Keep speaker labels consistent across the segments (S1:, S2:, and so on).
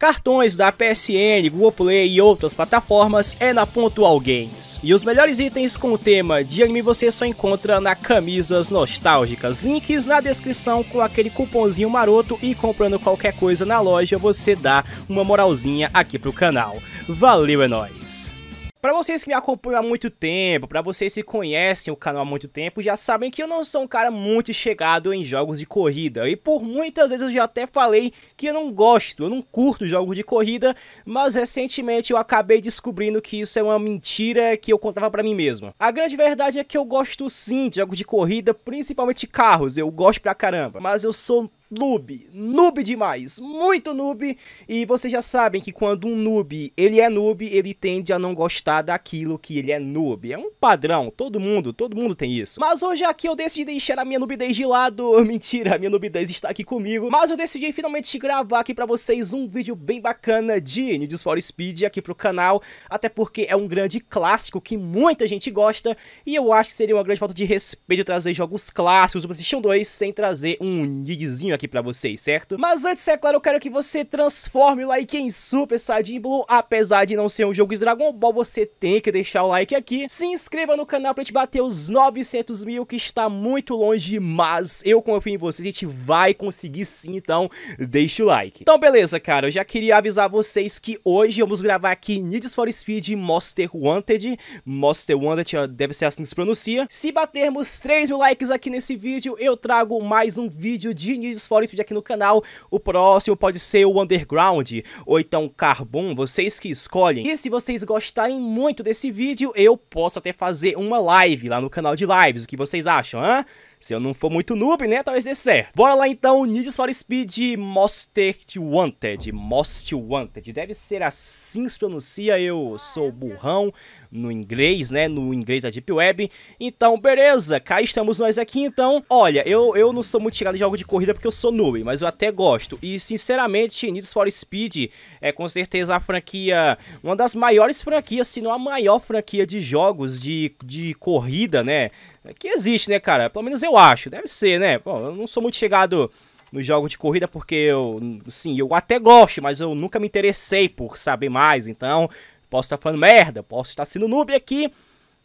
S1: cartões da PSN, Google Play e outras plataformas é na Pontual Games. E os melhores itens com o tema de anime você só encontra na Camisas Nostálgicas. Links na descrição com aquele cupomzinho maroto e comprando qualquer coisa na loja você dá uma moralzinha aqui pro canal. Valeu, é nóis! Para vocês que me acompanham há muito tempo, para vocês que conhecem o canal há muito tempo, já sabem que eu não sou um cara muito chegado em jogos de corrida. E por muitas vezes eu já até falei que eu não gosto, eu não curto jogos de corrida, mas recentemente eu acabei descobrindo que isso é uma mentira que eu contava para mim mesmo. A grande verdade é que eu gosto sim de jogos de corrida, principalmente carros, eu gosto pra caramba, mas eu sou noob, noob demais, muito noob, e vocês já sabem que quando um noob, ele é noob, ele tende a não gostar daquilo que ele é noob, é um padrão, todo mundo, todo mundo tem isso. Mas hoje aqui eu decidi deixar a minha noobidez de lado, mentira, a minha noobidez está aqui comigo, mas eu decidi finalmente gravar aqui pra vocês um vídeo bem bacana de Need for Speed aqui pro canal, até porque é um grande clássico que muita gente gosta, e eu acho que seria uma grande falta de respeito trazer jogos clássicos do PlayStation 2 sem trazer um Needzinho aqui pra vocês, certo? Mas antes, é claro, eu quero que você transforme o like em Super Saiyajin Blue, apesar de não ser um jogo de Dragon Ball, você tem que deixar o like aqui, se inscreva no canal pra gente bater os 900 mil, que está muito longe, mas eu confio em vocês, a gente vai conseguir sim, então deixa o like. Então beleza, cara, eu já queria avisar vocês que hoje vamos gravar aqui Need for Speed Monster Wanted, Monster Wanted deve ser assim que se pronuncia. Se batermos 3 mil likes aqui nesse vídeo, eu trago mais um vídeo de Need for Speed aqui no canal. O próximo pode ser o Underground ou então Carbon, vocês que escolhem. E se vocês gostarem muito desse vídeo, eu posso até fazer uma live lá no canal de lives. O que vocês acham, hã? Se eu não for muito noob, né, talvez dê certo. Bora lá então, Need for Speed Most Wanted. Most Wanted. Deve ser assim se pronuncia, eu sou burrão no inglês, né, no inglês da Deep Web. Então, beleza, cá estamos nós aqui então. Olha, eu, eu não sou muito chegado em jogo de corrida porque eu sou noob, mas eu até gosto. E, sinceramente, Need for Speed é com certeza a franquia, uma das maiores franquias, se não a maior franquia de jogos de, de corrida, né, que existe, né, cara? Pelo menos eu acho, deve ser, né? Bom, eu não sou muito chegado no jogo de corrida porque eu, sim, eu até gosto, mas eu nunca me interessei por saber mais, então posso estar falando merda, posso estar sendo noob aqui.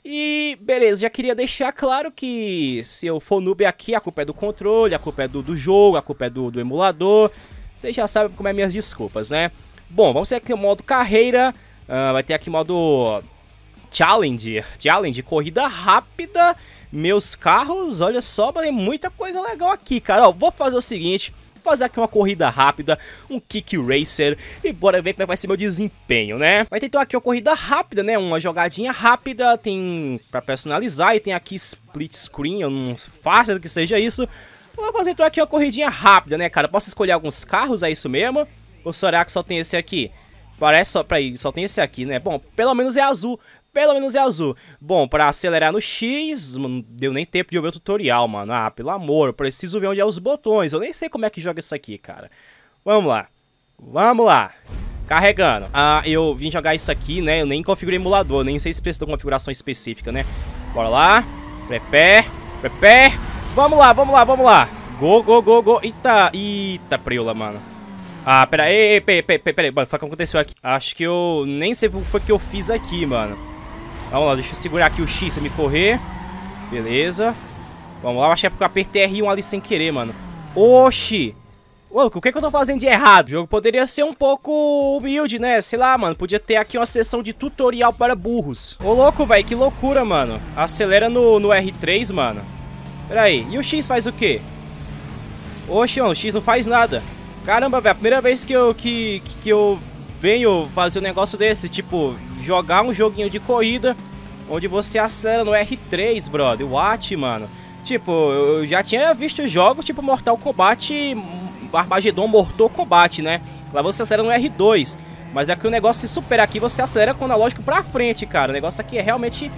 S1: E beleza, já queria deixar claro que se eu for noob aqui, a culpa é do controle, a culpa é do, do jogo, a culpa é do, do emulador. Vocês já sabem como é minhas desculpas, né? Bom, vamos ter aqui o modo carreira, uh, vai ter aqui modo challenge, challenge, corrida rápida meus carros, olha só, tem muita coisa legal aqui, cara. Ó, vou fazer o seguinte, fazer aqui uma corrida rápida, um kick racer e bora ver como é que vai ser meu desempenho, né? Vai ter então aqui uma corrida rápida, né? Uma jogadinha rápida, tem pra personalizar e tem aqui split screen, eu não faço que seja isso. Vou fazer então aqui uma corridinha rápida, né, cara? Posso escolher alguns carros, é isso mesmo? Ou será que só tem esse aqui? Parece só pra ir, só tem esse aqui, né? Bom, pelo menos é azul pelo menos é azul. Bom, pra acelerar no X, não deu nem tempo de ver o tutorial, mano. Ah, pelo amor, eu preciso ver onde é os botões. Eu nem sei como é que joga isso aqui, cara. Vamos lá. Vamos lá. Carregando. Ah, eu vim jogar isso aqui, né? Eu nem configurei emulador, nem sei se precisa de configuração específica, né? Bora lá. Prepare. Prepare. Vamos lá, vamos lá, vamos lá. Go, go, go, go. Eita, eita, preula, mano. Ah, pera aí, pera aí, pera pera aí. Mano, foi o que aconteceu aqui. Acho que eu nem sei o que foi que eu fiz aqui, mano. Vamos lá, deixa eu segurar aqui o X pra me correr. Beleza. Vamos lá, eu achei porque eu apertei R1 ali sem querer, mano. Oxi. Ué, o que, que eu tô fazendo de errado? O jogo poderia ser um pouco humilde, né? Sei lá, mano. Podia ter aqui uma sessão de tutorial para burros. Ô, louco, velho. Que loucura, mano. Acelera no, no R3, mano. Pera aí. E o X faz o quê? Oxi, mano. O X não faz nada. Caramba, velho. A primeira vez que eu, que, que eu venho fazer um negócio desse. Tipo, jogar um joguinho de corrida onde você acelera no R3, brother. What, mano? Tipo, eu já tinha visto jogos tipo Mortal Kombat, Armageddon Mortal Kombat, né? Lá você acelera no R2. Mas aqui o negócio se supera aqui, você acelera com o analógico pra frente, cara. O negócio aqui é realmente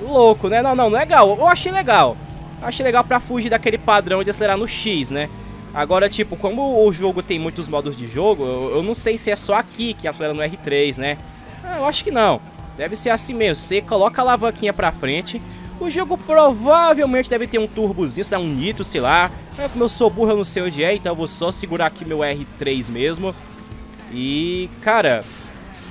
S1: louco, né? Não, não, legal. Eu achei legal. Achei legal pra fugir daquele padrão de acelerar no X, né? Agora, tipo, como o jogo tem muitos modos de jogo, eu, eu não sei se é só aqui que acelera no R3, né? Ah, eu acho que não. Deve ser assim mesmo. Você coloca a alavanquinha pra frente. O jogo provavelmente deve ter um turbozinho, sei lá, um nitro, sei lá. É, como eu sou burro, eu não sei onde é, então eu vou só segurar aqui meu R3 mesmo. E, cara,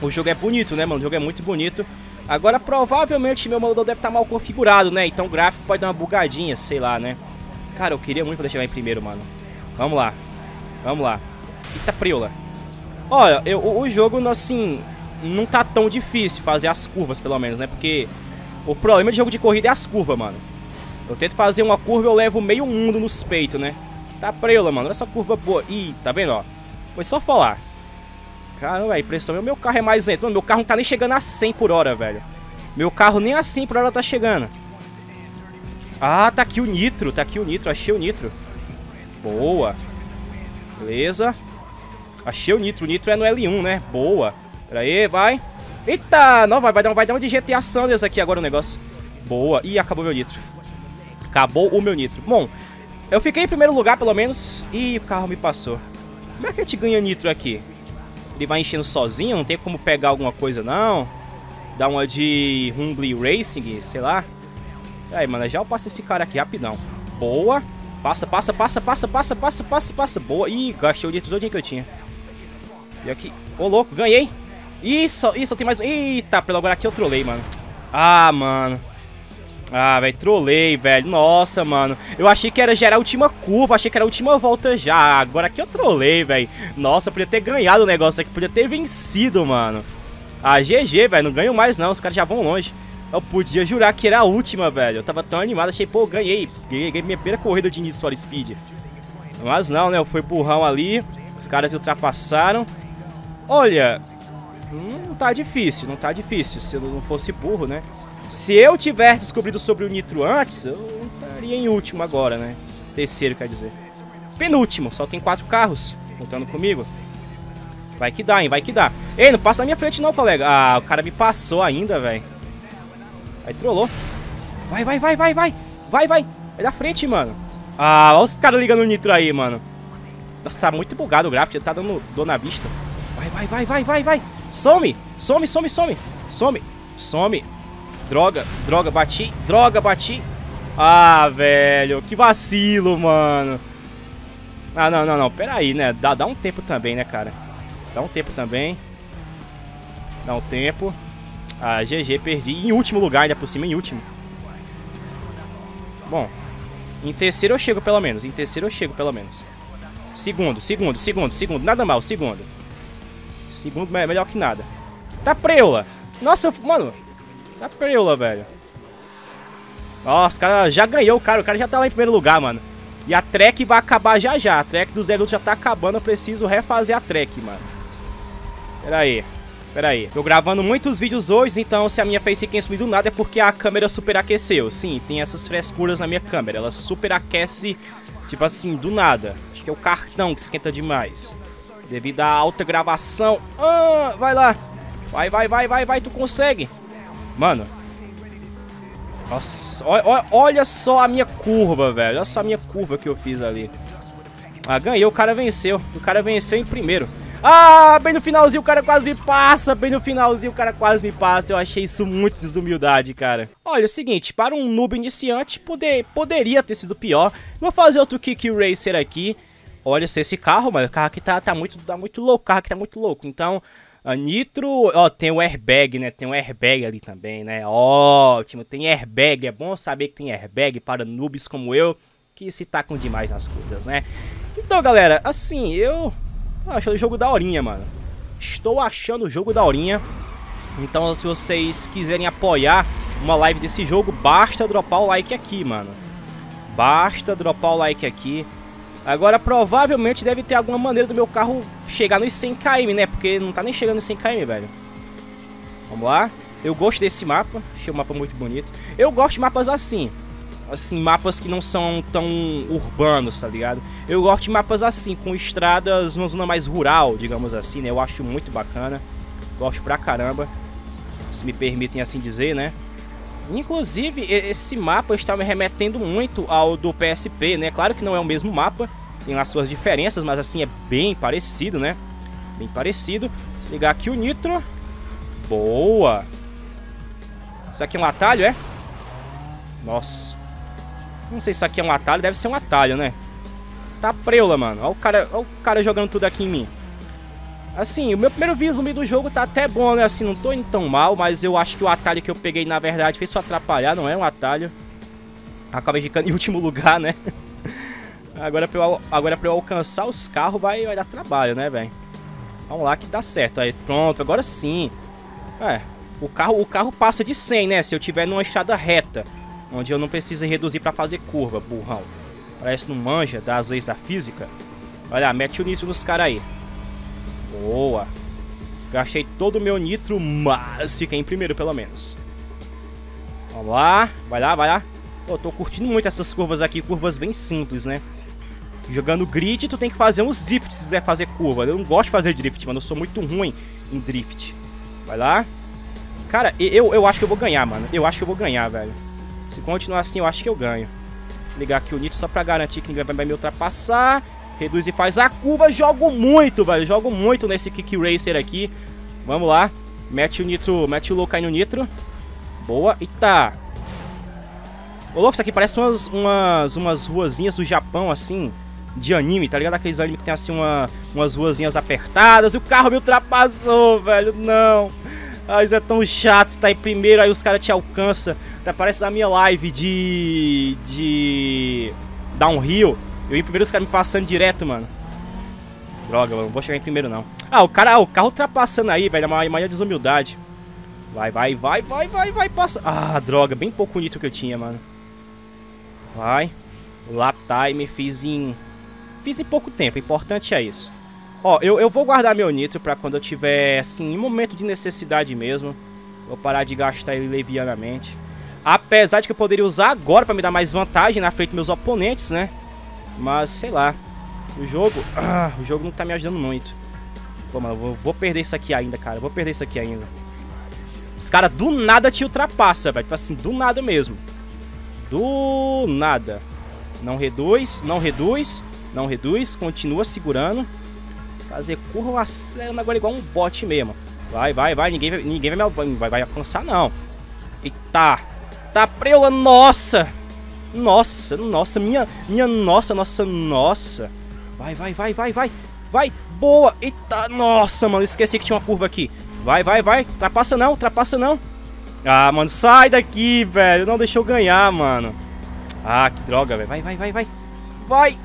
S1: o jogo é bonito, né, mano? O jogo é muito bonito. Agora, provavelmente, meu emulador deve estar tá mal configurado, né? Então o gráfico pode dar uma bugadinha, sei lá, né? Cara, eu queria muito poder chegar em primeiro, mano. Vamos lá. Vamos lá. Eita preula. Olha, eu, o jogo, assim, não tá tão difícil fazer as curvas, pelo menos, né? Porque o problema de jogo de corrida é as curvas, mano. Eu tento fazer uma curva eu levo meio mundo nos peitos, né? Tá preula, mano. Olha essa curva boa. Ih, tá vendo, ó? Foi só falar. Caramba, a impressão é meu carro é mais lento. Mano, meu carro não tá nem chegando a 100 por hora, velho. Meu carro nem a 100 por hora tá chegando. Ah, tá aqui o nitro. Tá aqui o nitro. Achei o nitro. Boa. Beleza. Achei o nitro. O nitro é no L1, né? Boa. Pera aí, vai. Eita, não, vai, vai dar, vai dar um de GTA Sanders aqui agora o negócio. Boa. Ih, acabou meu nitro. Acabou o meu nitro. Bom, eu fiquei em primeiro lugar, pelo menos. Ih, o carro me passou. Como é que a gente ganha nitro aqui? Ele vai enchendo sozinho? Não tem como pegar alguma coisa, não? Dar uma de Humble Racing, sei lá. Aí, mano, já eu passo esse cara aqui rapidão. Boa. Passa, passa, passa, passa, passa, passa, passa, passa. Boa. Ih, gastei o dia todo que eu tinha. E aqui. Ô, louco, ganhei. Isso, isso, tem mais... Eita, pelo agora aqui eu trolei, mano. Ah, mano. Ah, velho, trolei, velho. Nossa, mano. Eu achei que era gerar a última curva, achei que era a última volta já. Agora aqui eu trolei, velho. Nossa, podia ter ganhado o negócio aqui, podia ter vencido, mano. Ah, GG, velho, não ganho mais não, os caras já vão longe. Eu podia jurar que era a última, velho. Eu tava tão animado, achei, pô, ganhei. Ganhei, ganhei minha primeira corrida de início for Speed. Mas não, né, eu fui burrão ali. Os caras me ultrapassaram. Olha, tá difícil, não tá difícil. Se eu não fosse burro, né? Se eu tiver descobrido sobre o Nitro antes, eu estaria em último agora, né? Terceiro, quer dizer. Penúltimo, só tem quatro carros contando comigo. Vai que dá, hein? Vai que dá. Ei, não passa na minha frente não, colega. Ah, o cara me passou ainda, velho. Aí trollou. Vai, vai, vai, vai, vai. Vai, vai. Vai da frente, mano. Ah, olha os caras ligando o nitro aí, mano. Nossa, tá muito bugado o gráfico. Tá dando dor na vista. Vai, vai, vai, vai, vai, vai. Some. Some, some, some. Some. Some. Droga, droga, bati. Droga, bati. Ah, velho. Que vacilo, mano. Ah, não, não, não. Pera aí, né? Dá, dá um tempo também, né, cara? Dá um tempo também. Dá um tempo. Ah, GG, perdi. Em último lugar, ainda por cima, em último. Bom. Em terceiro eu chego, pelo menos. Em terceiro eu chego, pelo menos. Segundo, segundo, segundo, segundo. Nada mal, segundo. Segundo melhor que nada. Tá preula. Nossa, mano. Tá preula, velho. Nossa, o cara já ganhou, o cara. O cara já tá lá em primeiro lugar, mano. E a track vai acabar já já. A track do Zero já tá acabando. Eu preciso refazer a track, mano. Pera aí. Pera aí. Tô gravando muitos vídeos hoje, então se a minha facecam sumir do nada é porque a câmera superaqueceu. Sim, tem essas frescuras na minha câmera. Ela superaquece, tipo assim, do nada. Acho que é o cartão que esquenta demais. Devido à alta gravação. Ah, vai lá. Vai, vai, vai, vai, vai. Tu consegue. Mano. Nossa, olha, olha só a minha curva, velho. Olha só a minha curva que eu fiz ali. Ah, ganhei. O cara venceu. O cara venceu em primeiro. Ah, bem no finalzinho o cara quase me passa. Bem no finalzinho o cara quase me passa. Eu achei isso muito desumildade, cara. Olha, é o seguinte, para um noob iniciante, poder, poderia ter sido pior. Vou fazer outro Kick Racer aqui. Olha, se esse carro, mano, o carro aqui tá, tá, muito, tá muito louco, o carro aqui tá muito louco. Então, a Nitro, ó, tem o airbag, né? Tem um airbag ali também, né? Ótimo, tem airbag. É bom saber que tem airbag para noobs como eu, que se tacam demais nas coisas, né? Então, galera, assim, eu achando o jogo da horinha, mano. Estou achando o jogo da horinha. Então, se vocês quiserem apoiar uma live desse jogo, basta dropar o like aqui, mano. Basta dropar o like aqui. Agora, provavelmente deve ter alguma maneira do meu carro chegar nos 100 km, né? Porque não tá nem chegando nos 100 km, velho. Vamos lá. Eu gosto desse mapa. Achei o mapa muito bonito. Eu gosto de mapas assim. Assim, mapas que não são tão urbanos, tá ligado? Eu gosto de mapas assim, com estradas numa zona mais rural, digamos assim, né? Eu acho muito bacana. Gosto pra caramba. Se me permitem assim dizer, né? Inclusive, esse mapa está me remetendo muito ao do PSP, né? Claro que não é o mesmo mapa, tem as suas diferenças, mas assim, é bem parecido, né? Bem parecido. Ligar aqui o nitro. Boa! Isso aqui é um atalho, é? Nossa. Não sei se isso aqui é um atalho, deve ser um atalho, né? Tá preula, mano. Olha o cara, olha o cara jogando tudo aqui em mim. Assim, o meu primeiro vislumbre do jogo tá até bom, né? Assim, não tô indo tão mal, mas eu acho que o atalho que eu peguei, na verdade, fez pra atrapalhar, não é um atalho. Acabei ficando em último lugar, né? agora, pra eu, agora pra eu alcançar os carros vai, vai dar trabalho, né, velho? Vamos lá que dá certo. Aí, pronto, agora sim. É, o carro, o carro passa de 100, né? Se eu tiver numa estrada reta, onde eu não preciso reduzir pra fazer curva, burrão. Parece não manja das leis da física. Olha, mete o nitro nos caras aí. Boa. Gastei todo o meu nitro, mas fiquei em primeiro pelo menos. Vamos lá. Vai lá, vai lá. Pô, tô curtindo muito essas curvas aqui, curvas bem simples, né? Jogando grid, tu tem que fazer uns drifts se quiser fazer curva. Eu não gosto de fazer drift, mano. Eu sou muito ruim em drift. Vai lá. Cara, eu, eu acho que eu vou ganhar, mano. Eu acho que eu vou ganhar, velho. Se continuar assim, eu acho que eu ganho. Vou ligar aqui o nitro só pra garantir que ninguém vai me ultrapassar. Reduz e faz a curva. Jogo muito, velho. Jogo muito nesse Kick Racer aqui. Vamos lá. Mete o nitro, mete o louco aí no nitro. Boa. E tá. Ô, louco, isso aqui parece umas, umas, umas ruazinhas do Japão, assim, de anime, tá ligado? Aqueles anime que tem, assim, uma, umas ruazinhas apertadas. E o carro me ultrapassou, velho. Não. Ah, isso é tão chato, você tá em primeiro, aí os caras te alcançam. Até parece na minha live de... de... downhill. Eu em primeiro, os caras me passando direto, mano. Droga, mano, não vou chegar em primeiro, não. Ah, o cara, ah, o carro ultrapassando aí, velho, é uma maior desumildade. Vai, vai, vai, vai, vai, vai, passa. Ah, droga, bem pouco nitro que eu tinha, mano. Vai. Lap time fiz em... Fiz em pouco tempo, importante é isso. Ó, eu, eu vou guardar meu nitro pra quando eu tiver, assim, em momento de necessidade mesmo. Vou parar de gastar ele levianamente. Apesar de que eu poderia usar agora pra me dar mais vantagem na frente dos meus oponentes, né? Mas, sei lá. O jogo... Ah, o jogo não tá me ajudando muito. Pô, mano, eu vou, perder isso aqui ainda, cara. Eu vou perder isso aqui ainda. Os caras do nada te ultrapassam, velho. Tipo assim, do nada mesmo. Do nada. Não reduz, não reduz, não reduz. Continua segurando. Fazer curva acelerando agora igual um bot mesmo. Vai, vai, vai. Ninguém, ninguém vai me vai, vai alcançar, não. Eita. Tá preula, nossa. Nossa, nossa, minha, minha nossa, nossa, nossa. Vai, vai, vai, vai, vai. Vai, boa. Eita, nossa, mano, esqueci que tinha uma curva aqui. Vai, vai, vai. Ultrapassa não, ultrapassa não. Ah, mano, sai daqui, velho. Não deixou ganhar, mano. Ah, que droga, velho. Vai, vai, vai, vai. Vai.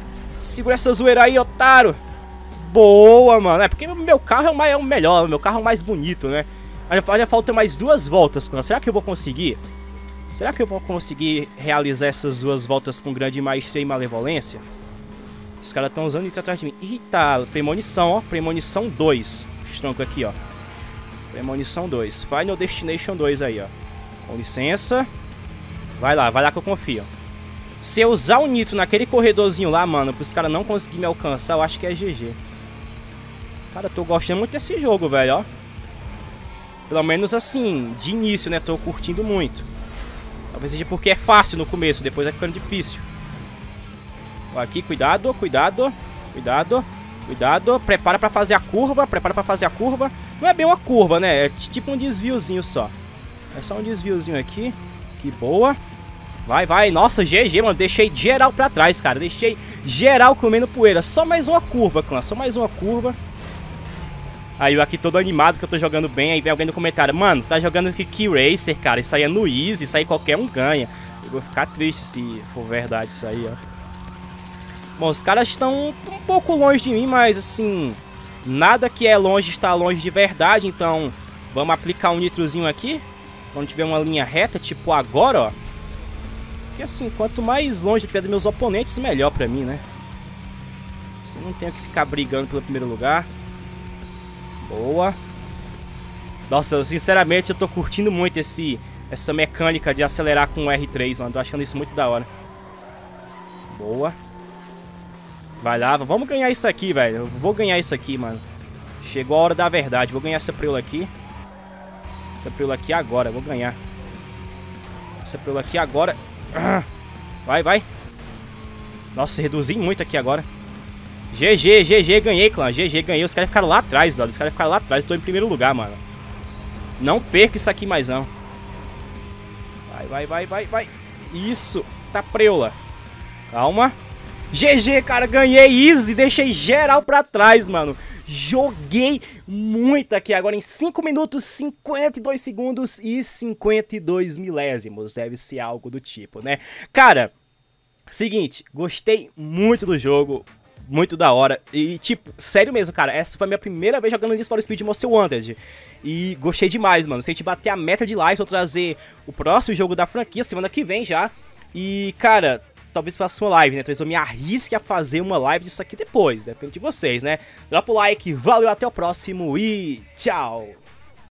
S1: Segura essa zoeira aí, otário. Boa, mano. É porque meu carro é o, mais, é o melhor, meu carro é o mais bonito, né? Ainda falta mais duas voltas. Será que eu vou conseguir? Será que eu vou conseguir realizar essas duas voltas com grande maestria e malevolência? Os caras estão usando isso atrás de mim. Eita, premonição, ó. Premonição 2. Os troncos aqui, ó. Premonição 2. Final Destination 2 aí, ó. Com licença. Vai lá, vai lá que eu confio. Se eu usar o nitro naquele corredorzinho lá, mano, pros caras não conseguirem me alcançar, eu acho que é GG. Cara, tô gostando muito desse jogo, velho, ó. Pelo menos assim, de início, né? Tô curtindo muito. Talvez seja porque é fácil no começo, depois vai ficando difícil. Aqui, cuidado, cuidado, cuidado, cuidado. Prepara pra fazer a curva, prepara pra fazer a curva. Não é bem uma curva, né? É tipo um desviozinho só. É só um desviozinho aqui. Que boa. Vai, vai. Nossa, GG, mano. Deixei geral pra trás, cara. Deixei geral comendo poeira. Só mais uma curva, clã. Só mais uma curva. Aí eu aqui todo animado que eu tô jogando bem, aí vem alguém no comentário, mano, tá jogando Key Racer, cara, isso aí é no Easy, isso aí qualquer um ganha. Eu vou ficar triste se for verdade isso aí, ó. Bom, os caras estão um pouco longe de mim, mas assim, nada que é longe está longe de verdade, então vamos aplicar um nitrozinho aqui, quando tiver uma linha reta, tipo agora, ó. Porque assim, quanto mais longe eu tiver dos meus oponentes, melhor pra mim, né? Eu não tenho que ficar brigando pelo primeiro lugar. Boa. Nossa, sinceramente eu tô curtindo muito esse, essa mecânica de acelerar com o R3, mano. Tô achando isso muito da hora. Boa. Vai lá, vamos ganhar isso aqui, velho. Eu vou ganhar isso aqui, mano. Chegou a hora da verdade. Vou ganhar essa preula aqui. Essa preula aqui agora, vou ganhar. Essa preula aqui agora. Vai, vai. Nossa, reduzi muito aqui agora. GG, GG, ganhei, clã. GG, ganhei. Os caras ficaram lá atrás, brother. Os caras ficaram lá atrás. Estou em primeiro lugar, mano. Não perco isso aqui mais, não. Vai, vai, vai, vai, vai. Isso. Tá preula. Calma. GG, cara. Ganhei easy. Deixei geral pra trás, mano. Joguei muito aqui agora em 5 minutos, 52 segundos e 52 milésimos. Deve ser algo do tipo, né? Cara, seguinte, gostei muito do jogo muito da hora. E, tipo, sério mesmo, cara, essa foi a minha primeira vez jogando Need for Speed Most Wanted. E gostei demais, mano. Se a gente bater a meta de likes, eu trazer o próximo jogo da franquia, semana que vem já. E, cara, talvez faça uma live, né? Talvez eu me arrisque a fazer uma live disso aqui depois, depende de vocês, né? Dropa o like, valeu, até o próximo e tchau!